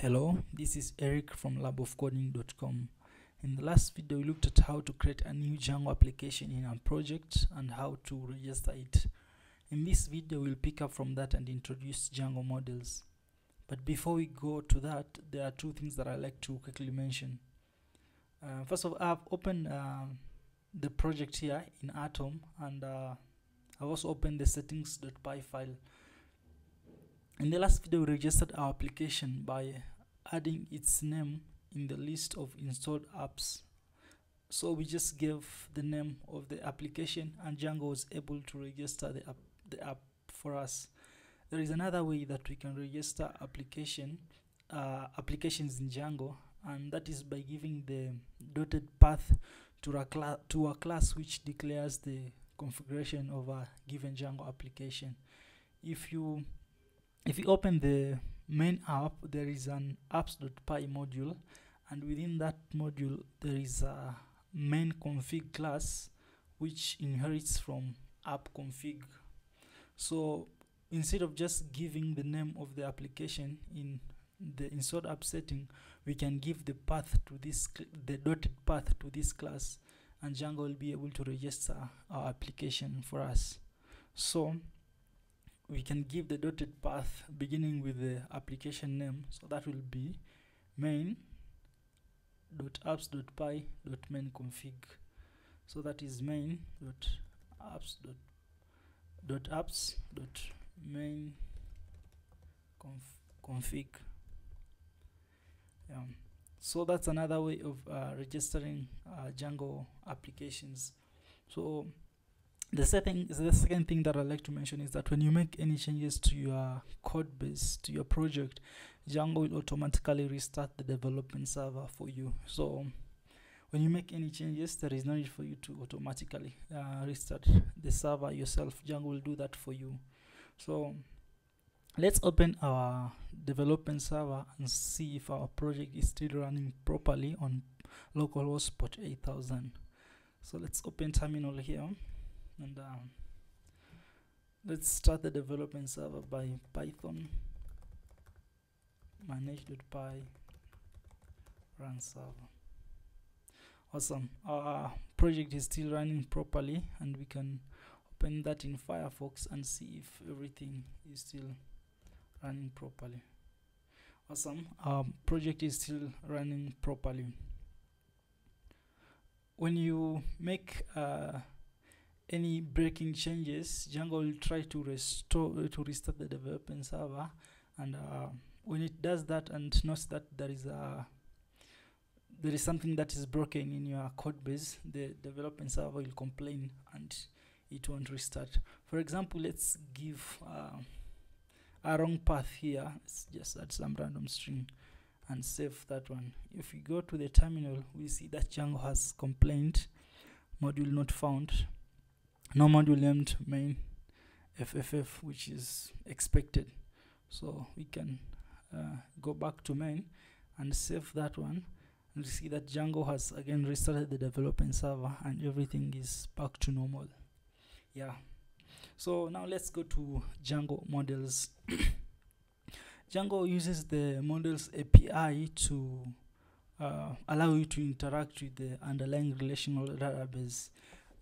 Hello, this is Eric from labofcoding.com. In the last video, we looked at how to create a new Django application in our project and how to register it. In this video, we'll pick up from that and introduce Django models. But before we go to that, there are two things that I like to quickly mention. Uh, first of all, I've opened uh, the project here in Atom and uh, I've also opened the settings.py file in the last video, we registered our application by adding its name in the list of installed apps. So we just gave the name of the application and Django was able to register the app, the app for us. There is another way that we can register application uh, applications in Django and that is by giving the dotted path to a, to a class which declares the configuration of a given Django application. If you if you open the main app there is an apps.py module and within that module there is a main config class which inherits from app config. So instead of just giving the name of the application in the installed app setting we can give the path to this the dotted path to this class and Django will be able to register our application for us. So we can give the dotted path beginning with the application name. So that will be main dot apps dot py dot main config. So that is main dot apps dot dot apps dot main conf config. Yeah. So that's another way of uh, registering uh, Django applications. So the second the second thing that i like to mention is that when you make any changes to your code base to your project django will automatically restart the development server for you. So when you make any changes there is no need for you to automatically uh, restart the server yourself. Django will do that for you. So let's open our development server and see if our project is still running properly on localhost port 8000 so let's open terminal here and um, let's start the development server by python. Manage.py run server. Awesome. Our project is still running properly and we can open that in firefox and see if everything is still running properly. Awesome. Our project is still running properly. When you make uh, any breaking changes Django will try to restore uh, to restart the development server. And uh, when it does that and notes that there is a there is something that is broken in your code base the development server will complain and it won't restart. For example let's give uh, a wrong path here. Let's just add some random string and save that one. If we go to the terminal we see that Django has complained module not found no module named main fff which is expected. So we can uh, go back to main and save that one. And see that Django has again restarted the development server and everything is back to normal. Yeah. So now let's go to Django models. Django uses the models API to uh, allow you to interact with the underlying relational database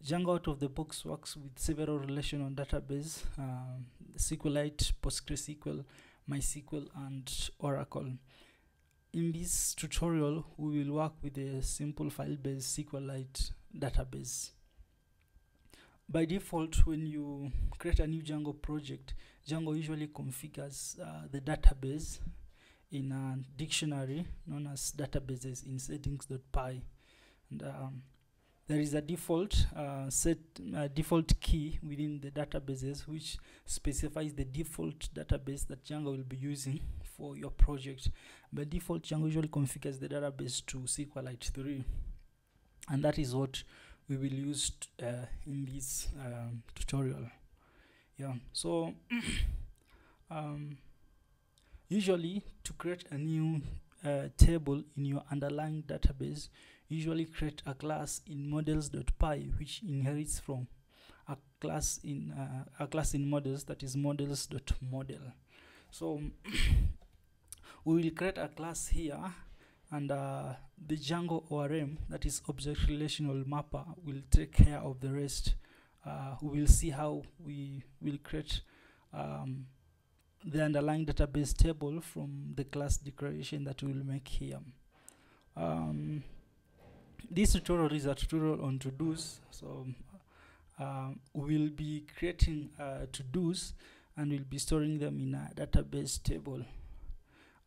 Django out of the box works with several relational database, um, SQLite, PostgreSQL, MySQL, and Oracle. In this tutorial, we will work with a simple file-based SQLite database. By default, when you create a new Django project, Django usually configures uh, the database in a dictionary known as databases in settings.py. And um, there is a default uh, set uh, default key within the databases which specifies the default database that Django will be using for your project. By default, Django usually configures the database to SQLite 3 and that is what we will use uh, in this um, tutorial. Yeah, so um, usually to create a new uh, table in your underlying database usually create a class in models.py which inherits from a class in uh, a class in models that is models.model so we will create a class here and uh, the Django ORM that is object relational mapper will take care of the rest. Uh, we will see how we will create um, the underlying database table from the class declaration that we will make here. Um, this tutorial is a tutorial on to-dos so um, we'll be creating uh, to-dos and we'll be storing them in a database table.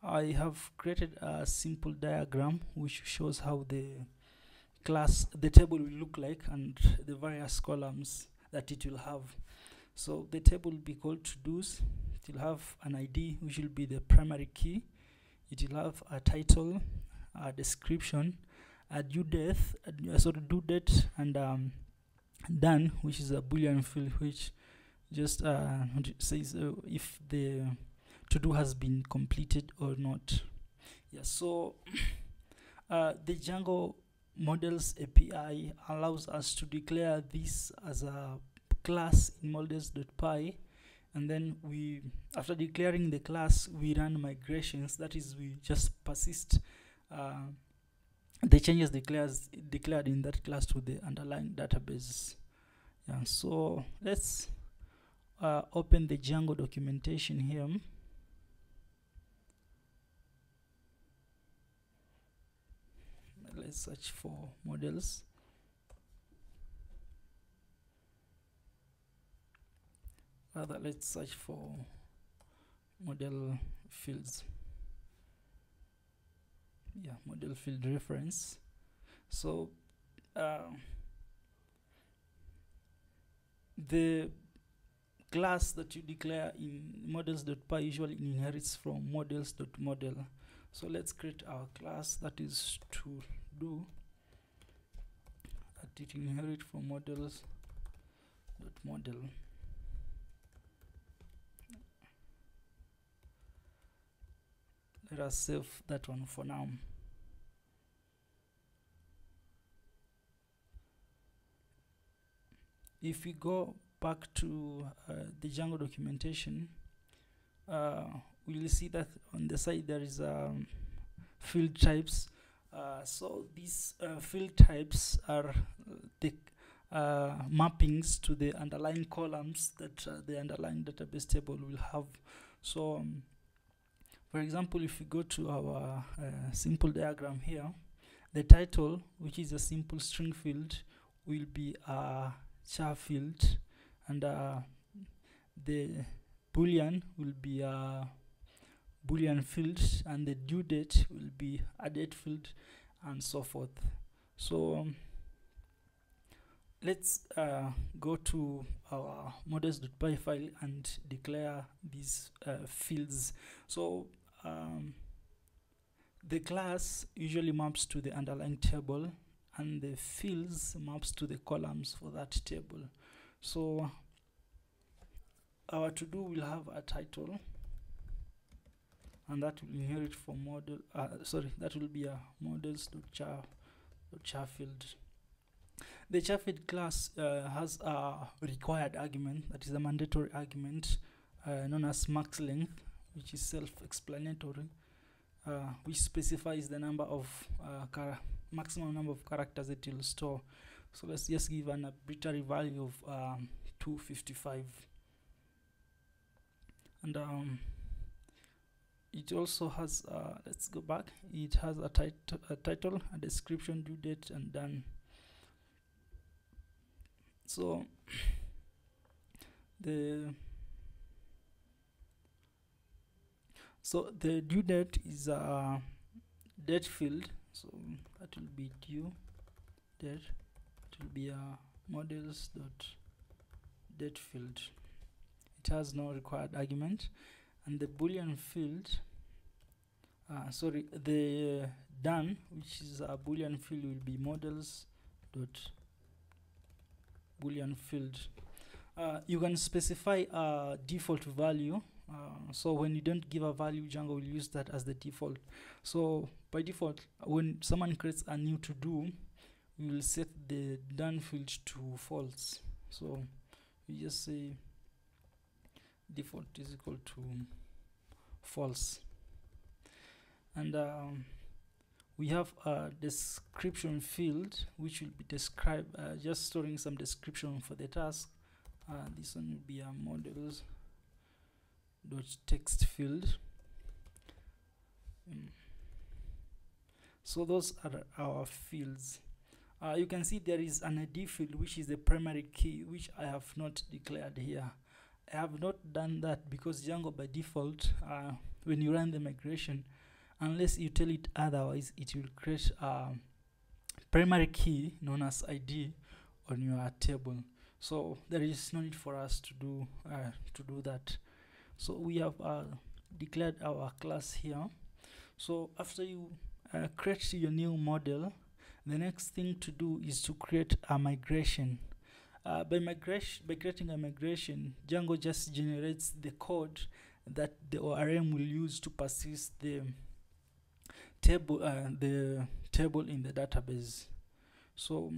I have created a simple diagram which shows how the class the table will look like and the various columns that it will have. So the table will be called to do's. It will have an id which will be the primary key. It will have a title a description a due date uh, sorry due date and um, done which is a boolean field which just uh, says uh, if the to do has been completed or not. Yeah so uh, the Django models API allows us to declare this as a class in models.py and then we after declaring the class we run migrations. That is we just persist uh, the changes declares declared in that class to the underlying database. Yeah so let's uh, open the Django documentation here. Let's search for models. Rather let's search for model fields yeah model field reference. So uh, the class that you declare in models.py usually inherits from models.model so let's create our class that is to do that it inherit from models dot model let us save that one for now if we go back to uh, the Django documentation uh, we'll see that on the side there is um, field types. Uh, so these uh, field types are the uh, mappings to the underlying columns that uh, the underlying database table will have. So um, for example if we go to our uh, simple diagram here the title which is a simple string field will be a char field and the boolean will be a boolean field and the due date will be a date field and so forth. So um, let's uh, go to our models.py file and declare these uh, fields. So um, the class usually maps to the underlying table and the fields maps to the columns for that table. So our to do will have a title and that will inherit from model uh, sorry that will be a models.char char field. The char field class uh, has a required argument that is a mandatory argument uh, known as max length which is self-explanatory uh, which specifies the number of uh, maximum number of characters it will store. So let's just give an arbitrary value of um, 255 and um, it also has uh, let's go back. It has a, tit a title a description due date and done. So the so the due date is a date field so that will be due. Date it will be a models dot date field. It has no required argument. And the boolean field uh, sorry the uh, done which is a boolean field will be models dot boolean field. Uh, you can specify a default value uh, so when you don't give a value Django will use that as the default. So by default when someone creates a new to do we will set the done field to false. So we just say default is equal to false. And um, we have a description field which will be described uh, just storing some description for the task. Uh, this one will be a models dot text field. Mm. so those are our fields. Uh, you can see there is an ID field which is the primary key which I have not declared here. I have not done that because Django by default uh, when you run the migration unless you tell it otherwise it will create a primary key known as ID on your table. So there is no need for us to do uh, to do that so we have uh, declared our class here. So after you uh, create your new model the next thing to do is to create a migration. Uh, by migration by creating a migration Django just generates the code that the ORM will use to persist the table uh, the table in the database. So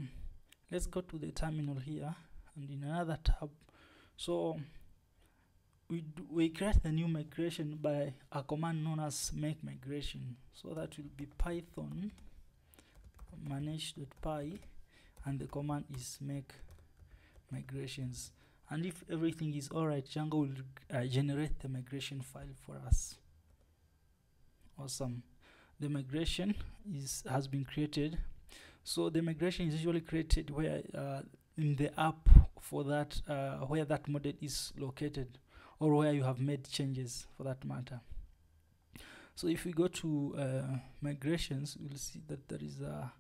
let's go to the terminal here and in another tab. So we we create the new migration by a command known as make migration. So that will be python manage.py and the command is make migrations. And if everything is alright Django will uh, generate the migration file for us. Awesome. The migration is has been created. So the migration is usually created where uh, in the app for that uh, where that model is located or where you have made changes for that matter. So if we go to uh, migrations we'll see that there is a,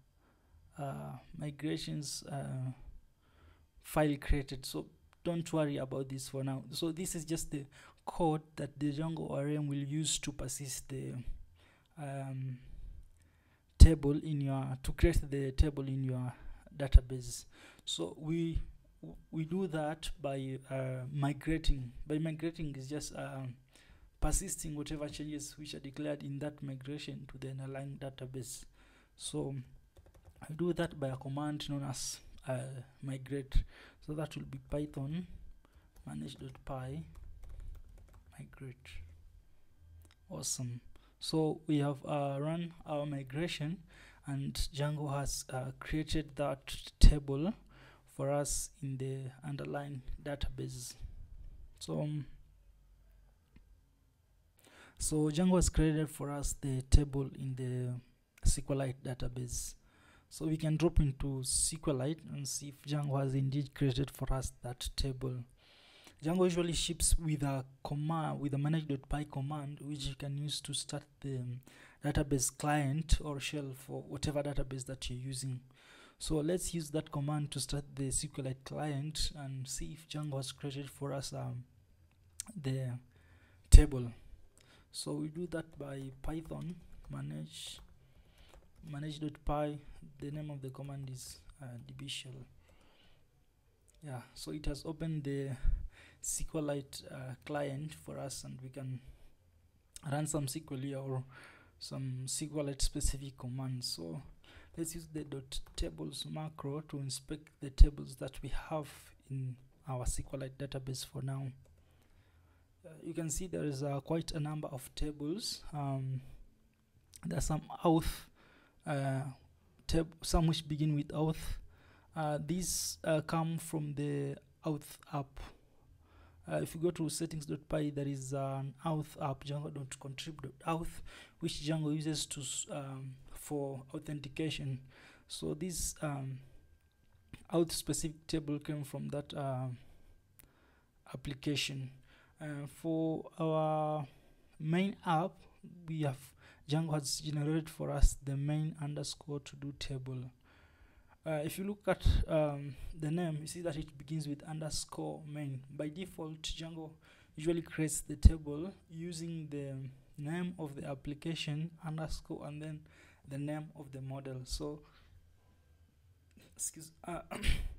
a migrations uh, file created. So don't worry about this for now. So this is just the code that the Django ORM will use to persist the um, table in your to create the table in your database. So we we do that by uh, migrating by migrating is just um, persisting whatever changes which are declared in that migration to the underlying database. So I do that by a command known as uh, migrate. So that will be python manage.py migrate. Awesome. So we have uh, run our migration and Django has uh, created that table for us in the underlying database so um, so Django has created for us the table in the SQLite database. So we can drop into SQLite and see if Django has indeed created for us that table. Django usually ships with a command with a manage.py command which you can use to start the database client or shell for whatever database that you're using so let's use that command to start the SQLite client and see if Django has created for us um, the table. So we do that by python manage manage.py the name of the command is uh, dbshell. Yeah so it has opened the SQLite uh, client for us and we can run some SQL here or some SQLite specific commands. So let's use the dot tables macro to inspect the tables that we have in our SQLite database for now. Uh, you can see there is uh, quite a number of tables. Um, there are some auth uh, tab some which begin with auth. Uh, these uh, come from the auth app. Uh, if you go to settings.py there is an auth app django.contrib.auth which django uses to um, for authentication. So this um, auth specific table came from that uh, application. Uh, for our main app we have Django has generated for us the main underscore to do table. Uh, if you look at um, the name you see that it begins with underscore main. By default Django usually creates the table using the name of the application underscore and then the name of the model. So excuse uh,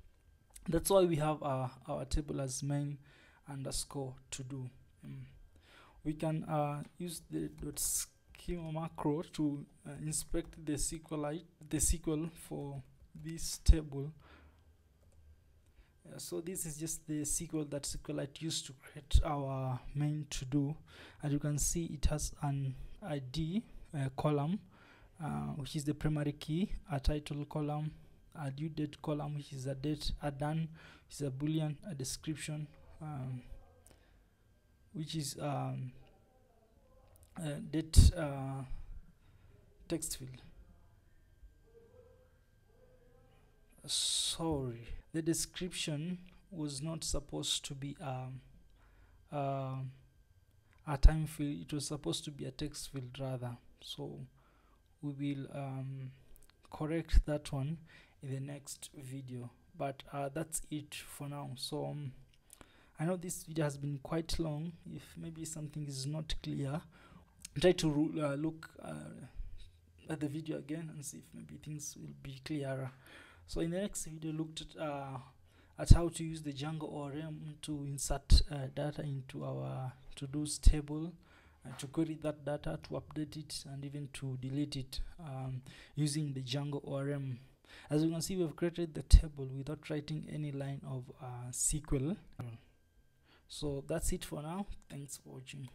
that's why we have our, our table as main underscore to do. Um, we can uh, use the dot schema macro to uh, inspect the SQLite the SQL for this table. Uh, so this is just the SQL that SQLite used to create our main to do. And you can see it has an ID uh, column. uh, which is the primary key a title column a due date column which is a date a done which is a boolean a description um, which is um, uh, date uh, text field. Sorry the description was not supposed to be um, uh, a time field it was supposed to be a text field rather. So we will um, correct that one in the next video. But uh, that's it for now. So um, I know this video has been quite long. If maybe something is not clear try to uh, look uh, at the video again and see if maybe things will be clearer. So in the next video looked at, uh, at how to use the Django ORM to insert uh, data into our to-dos table to query that data to update it and even to delete it um, using the Django ORM as you can see we've created the table without writing any line of uh, SQL so that's it for now. Thanks for watching